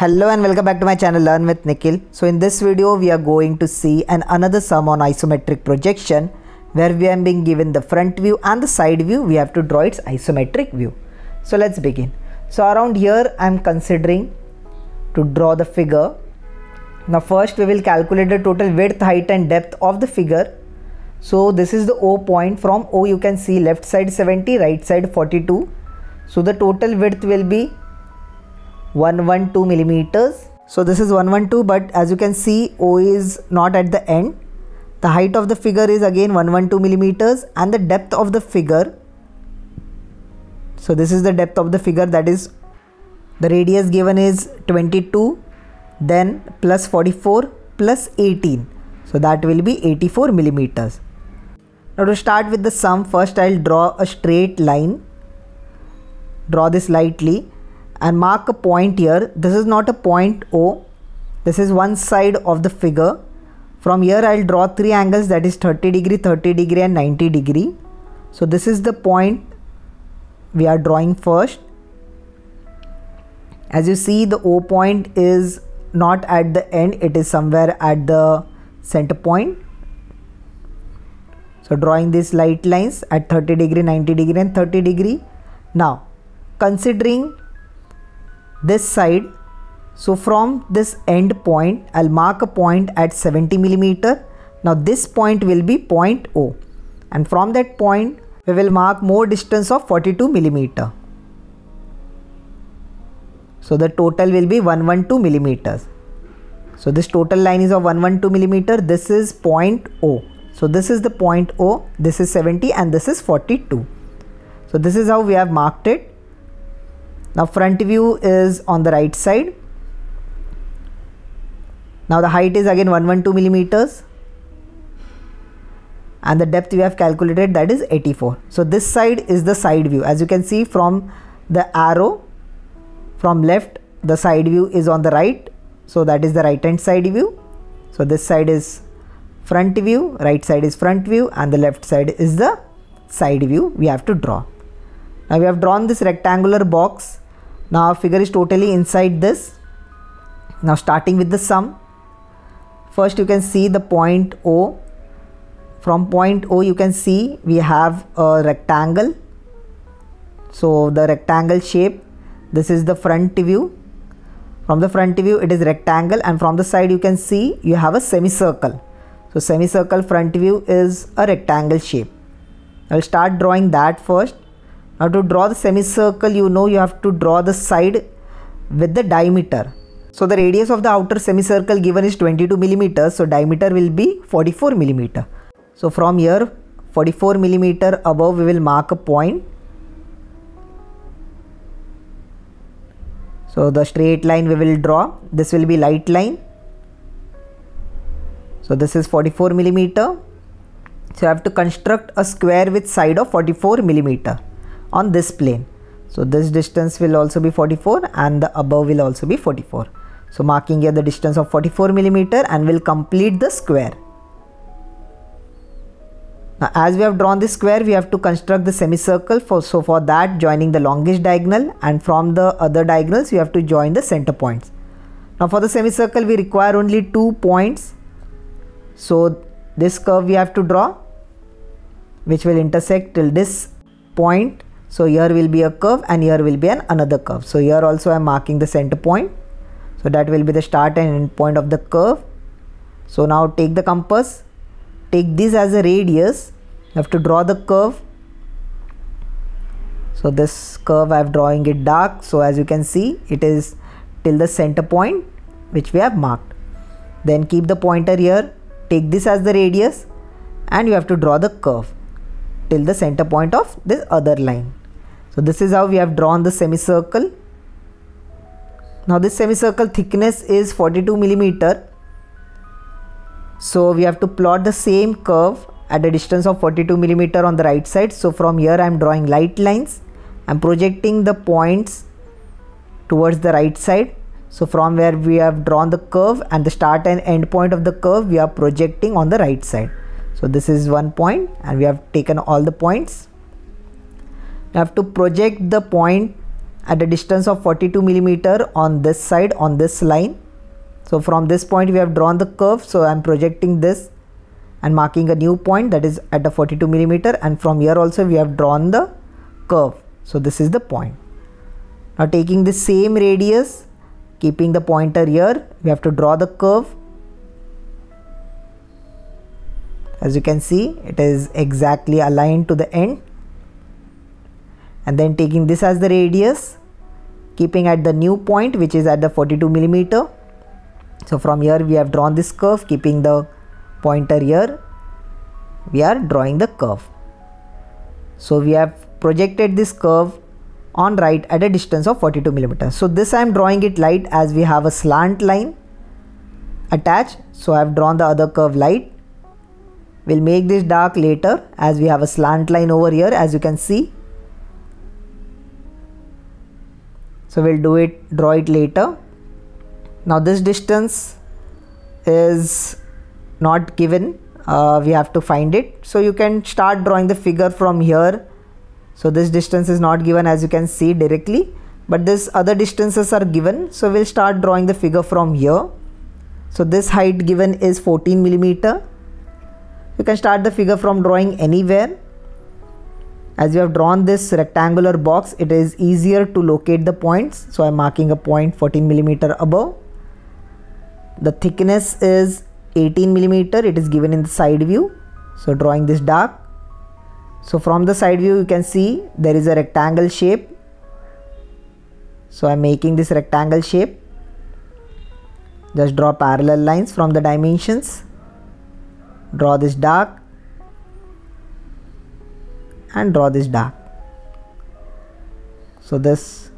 Hello and welcome back to my channel Learn with Nikhil. So in this video we are going to see an another sum on isometric projection where we are being given the front view and the side view we have to draw its isometric view. So let's begin. So around here I am considering to draw the figure. Now first we will calculate the total width, height and depth of the figure. So this is the O point from O you can see left side 70 right side 42. So the total width will be 112 millimeters. So this is 112 but as you can see O is not at the end. The height of the figure is again 112 millimeters and the depth of the figure. So this is the depth of the figure that is the radius given is 22 then plus 44 plus 18 so that will be 84 millimeters. Now to start with the sum first I'll draw a straight line. Draw this lightly and mark a point here. This is not a point O. This is one side of the figure. From here I'll draw three angles that is 30 degree 30 degree and 90 degree. So this is the point we are drawing first. As you see the O point is not at the end. It is somewhere at the center point. So drawing these light lines at 30 degree 90 degree and 30 degree. Now considering this side. So from this end point I'll mark a point at 70 millimeter. Now this point will be point O. And from that point we will mark more distance of 42 millimeter. So the total will be 112 millimeters. So this total line is of 112 millimeter. This is point O. So this is the point O. This is 70 and this is 42 so this is how we have marked it now front view is on the right side. Now the height is again 112 millimeters and the depth we have calculated that is 84. So this side is the side view as you can see from the arrow from left the side view is on the right so that is the right hand side view. So this side is front view right side is front view and the left side is the side view we have to draw. Now we have drawn this rectangular box now our figure is totally inside this. Now starting with the sum. First you can see the point O. From point O you can see we have a rectangle. So the rectangle shape this is the front view. From the front view it is rectangle and from the side you can see you have a semicircle. So semicircle front view is a rectangle shape. I'll start drawing that first now to draw the semicircle you know you have to draw the side with the diameter. So the radius of the outer semicircle given is 22 millimeters so diameter will be 44 millimeter. So from here 44 millimeter above we will mark a point. So the straight line we will draw this will be light line. So this is 44 millimeter. So I have to construct a square with side of 44 millimeter on this plane. So this distance will also be 44 and the above will also be 44. So marking here the distance of 44 millimeter and will complete the square. Now as we have drawn the square we have to construct the semicircle for so for that joining the longest diagonal and from the other diagonals we have to join the center points. Now for the semicircle we require only two points. So this curve we have to draw which will intersect till this point so here will be a curve and here will be an another curve. So here also I am marking the center point. So that will be the start and end point of the curve. So now take the compass, take this as a radius. You have to draw the curve. So this curve I am drawing it dark. So as you can see it is till the center point which we have marked. Then keep the pointer here, take this as the radius and you have to draw the curve till the center point of this other line. So this is how we have drawn the semicircle. Now this semicircle thickness is 42 millimeter. So we have to plot the same curve at a distance of 42 millimeter on the right side. So from here I am drawing light lines. I am projecting the points towards the right side. So from where we have drawn the curve and the start and end point of the curve we are projecting on the right side. So this is one point and we have taken all the points you have to project the point at a distance of 42 millimeter on this side on this line. So from this point we have drawn the curve. So I'm projecting this and marking a new point that is at a 42 millimeter. And from here also we have drawn the curve. So this is the point. Now taking the same radius keeping the pointer here we have to draw the curve. As you can see it is exactly aligned to the end and then taking this as the radius keeping at the new point which is at the 42 millimeter. So from here we have drawn this curve keeping the pointer here. We are drawing the curve. So we have projected this curve on right at a distance of 42 millimeters so this I am drawing it light as we have a slant line attached. So I have drawn the other curve light. We'll make this dark later as we have a slant line over here as you can see. So we'll do it, draw it later. Now this distance is not given. Uh, we have to find it. So you can start drawing the figure from here. So this distance is not given as you can see directly. But this other distances are given. So we'll start drawing the figure from here. So this height given is 14 millimeter you can start the figure from drawing anywhere as you have drawn this rectangular box it is easier to locate the points. So i'm marking a point 14 millimeter above. The thickness is 18 millimeter. It is given in the side view. So drawing this dark. So from the side view you can see there is a rectangle shape. So i'm making this rectangle shape. Just draw parallel lines from the dimensions. Draw this dark and draw this dark. So this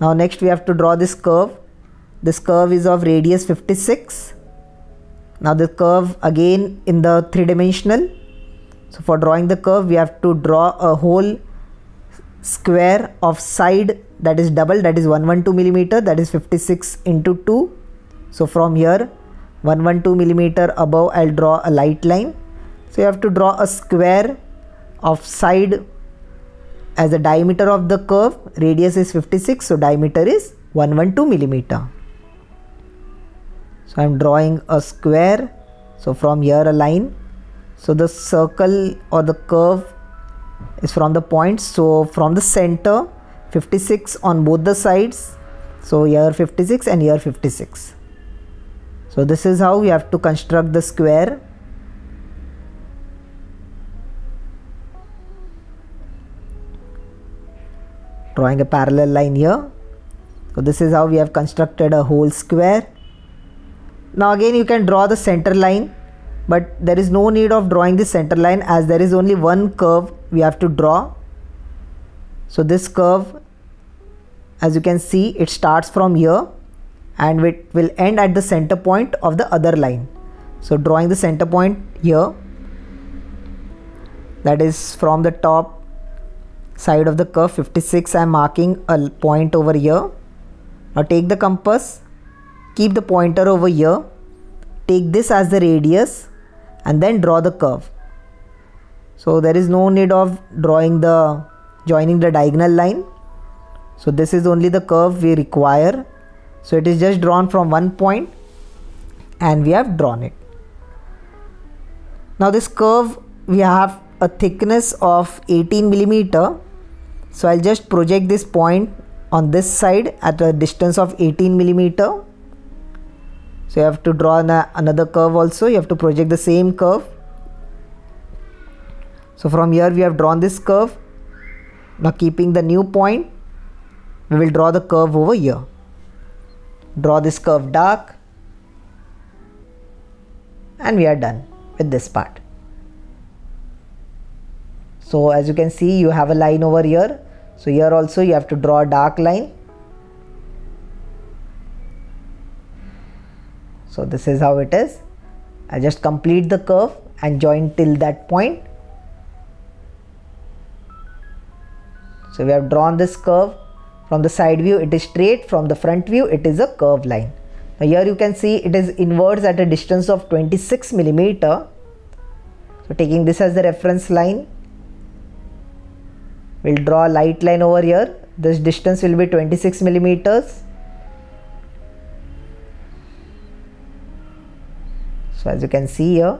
now next we have to draw this curve. This curve is of radius 56 now the curve again in the three dimensional so for drawing the curve we have to draw a whole square of side that is double that is 112 millimeter that is 56 into 2 so from here 112 millimeter above I'll draw a light line. So you have to draw a square of side as the diameter of the curve radius is 56 so diameter is 112 millimeter. So I'm drawing a square so from here a line. So the circle or the curve is from the point so from the center 56 on both the sides. So here 56 and here 56 so this is how we have to construct the square. Drawing a parallel line here. So this is how we have constructed a whole square. Now again you can draw the center line but there is no need of drawing the center line as there is only one curve we have to draw. So this curve as you can see it starts from here and it will end at the center point of the other line so drawing the center point here that is from the top side of the curve 56 I'm marking a point over here. Now take the compass keep the pointer over here. Take this as the radius and then draw the curve. So there is no need of drawing the joining the diagonal line. So this is only the curve we require. So it is just drawn from one point and we have drawn it. Now this curve we have a thickness of 18 millimeter. So I'll just project this point on this side at a distance of 18 millimeter. So you have to draw another curve also. You have to project the same curve. So from here we have drawn this curve. Now keeping the new point, we will draw the curve over here draw this curve dark and we are done with this part so as you can see you have a line over here so here also you have to draw a dark line. So this is how it is. I just complete the curve and join till that point. So we have drawn this curve. From the side view it is straight, from the front view it is a curved line. Now here you can see it is inwards at a distance of 26 millimeter. So taking this as the reference line, we'll draw a light line over here. This distance will be 26 millimeters. So as you can see here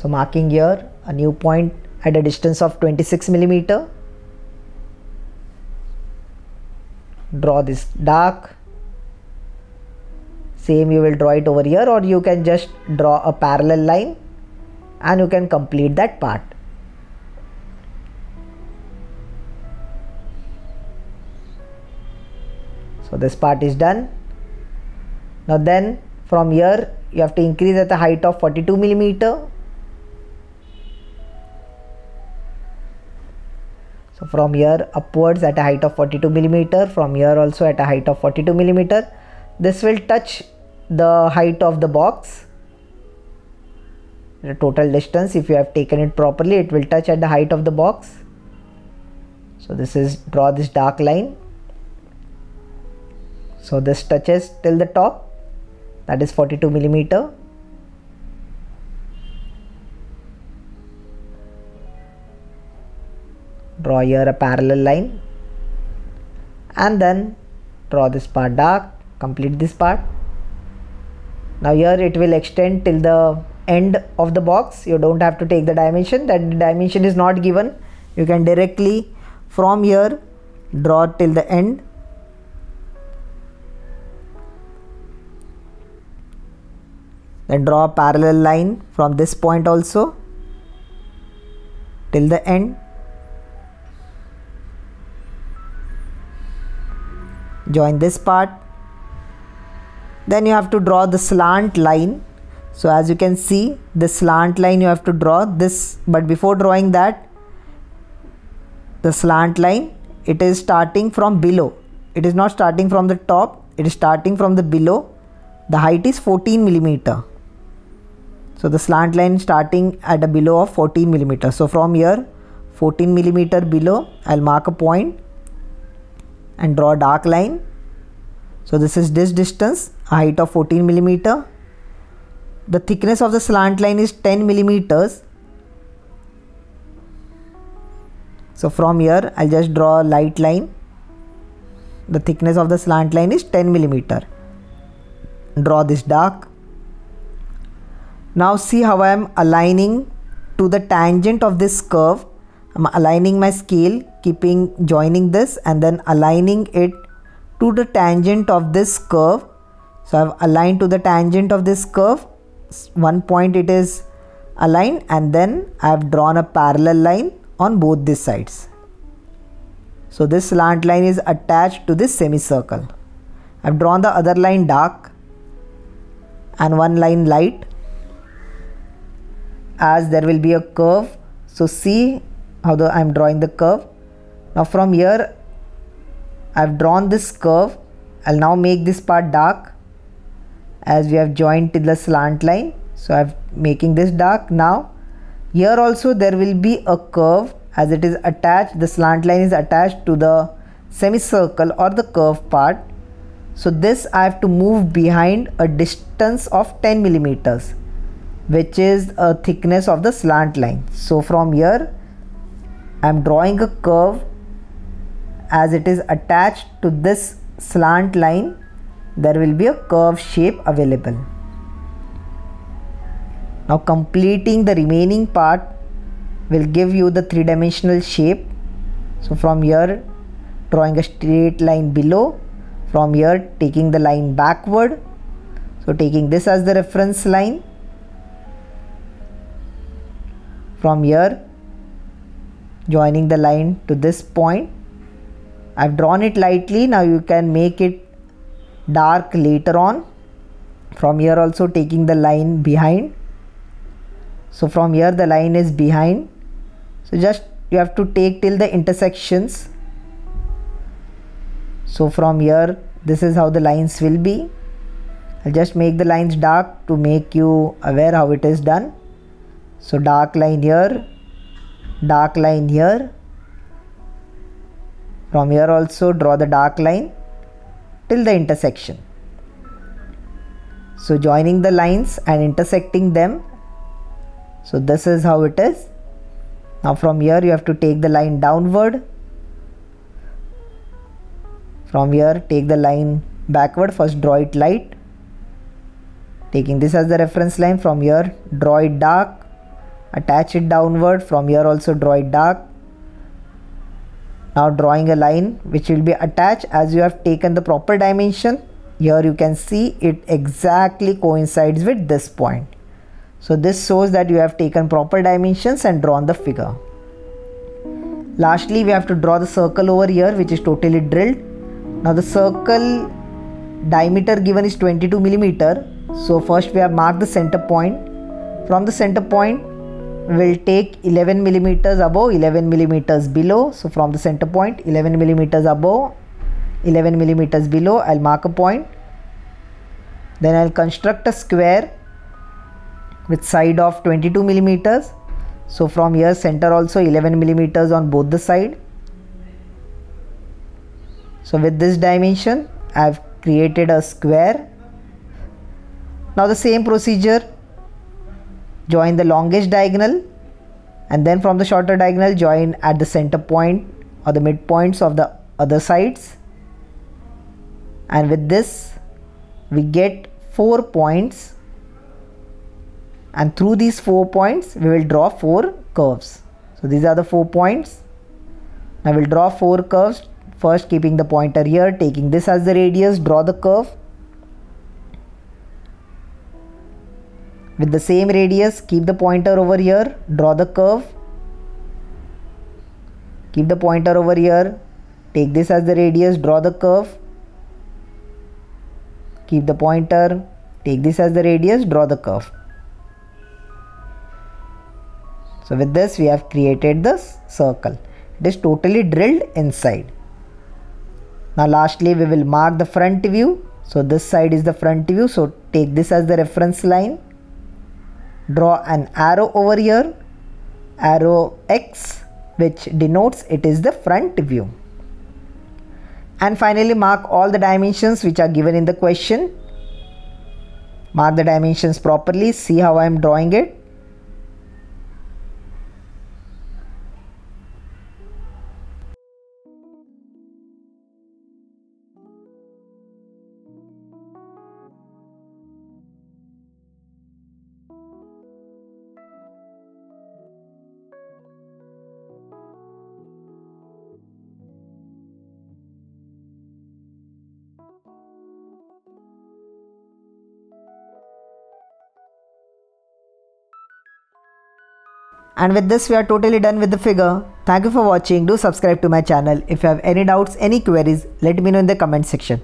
so marking here a new point at a distance of 26 millimeter. Draw this dark. Same you will draw it over here or you can just draw a parallel line and you can complete that part so this part is done. Now then from here you have to increase at the height of 42 millimeter. So from here upwards at a height of 42 millimeter from here also at a height of 42 millimeter. This will touch the height of the box. The total distance if you have taken it properly it will touch at the height of the box. So this is draw this dark line so this touches till the top. That is 42 millimeter. Draw here a parallel line. And then draw this part dark. Complete this part. Now here it will extend till the end of the box. You don't have to take the dimension. That dimension is not given. You can directly from here draw till the end then draw a parallel line from this point also till the end. Join this part. Then you have to draw the slant line. So as you can see the slant line you have to draw this. But before drawing that the slant line it is starting from below. It is not starting from the top. It is starting from the below. The height is 14 millimeter so the slant line starting at a below of 14 millimeter so from here 14 millimeter below I'll mark a point and draw a dark line. So this is this distance, height of 14 millimeter. The thickness of the slant line is 10 millimeters. So from here, I'll just draw a light line. The thickness of the slant line is 10 millimeter. Draw this dark. Now see how I am aligning to the tangent of this curve. I'm aligning my scale keeping joining this and then aligning it to the tangent of this curve. So I've aligned to the tangent of this curve. One point it is aligned and then I've drawn a parallel line on both these sides. So this slant line is attached to this semicircle. I've drawn the other line dark and one line light as there will be a curve. So see how the I'm drawing the curve. Now from here I've drawn this curve. I'll now make this part dark as we have joined to the slant line. So I'm making this dark. Now here also there will be a curve as it is attached the slant line is attached to the semicircle or the curve part. So this I have to move behind a distance of 10 millimeters which is a thickness of the slant line. So from here I'm drawing a curve as it is attached to this slant line. There will be a curve shape available. Now completing the remaining part will give you the three-dimensional shape. So from here drawing a straight line below. From here taking the line backward. So taking this as the reference line from here joining the line to this point. I've drawn it lightly. Now you can make it dark later on. From here also taking the line behind. So from here the line is behind. So just you have to take till the intersections. So from here this is how the lines will be. I'll just make the lines dark to make you aware how it is done so dark line here dark line here. From here also draw the dark line till the intersection. So joining the lines and intersecting them. So this is how it is. Now from here you have to take the line downward. From here take the line backward. First draw it light. Taking this as the reference line. From here draw it dark attach it downward. From here also draw it dark. Now drawing a line which will be attached as you have taken the proper dimension. Here you can see it exactly coincides with this point. So this shows that you have taken proper dimensions and drawn the figure. Lastly we have to draw the circle over here which is totally drilled. Now the circle diameter given is 22 millimeter. So first we have marked the center point. From the center point will take 11 millimeters above 11 millimeters below. So from the center point 11 millimeters above 11 millimeters below I'll mark a point. Then I'll construct a square with side of 22 millimeters. So from here center also 11 millimeters on both the side. So with this dimension I've created a square. Now the same procedure join the longest diagonal and then from the shorter diagonal join at the center point or the midpoints of the other sides. And with this we get four points. And through these four points we will draw four curves. So these are the four points. I will draw four curves. First keeping the pointer here taking this as the radius draw the curve with the same radius keep the pointer over here draw the curve. Keep the pointer over here take this as the radius draw the curve. Keep the pointer take this as the radius draw the curve. So with this we have created this circle. It is totally drilled inside. Now lastly we will mark the front view. So this side is the front view. So take this as the reference line draw an arrow over here. Arrow X which denotes it is the front view. And finally mark all the dimensions which are given in the question. Mark the dimensions properly. See how I am drawing it And with this we are totally done with the figure. Thank you for watching. Do subscribe to my channel. If you have any doubts, any queries, let me know in the comment section.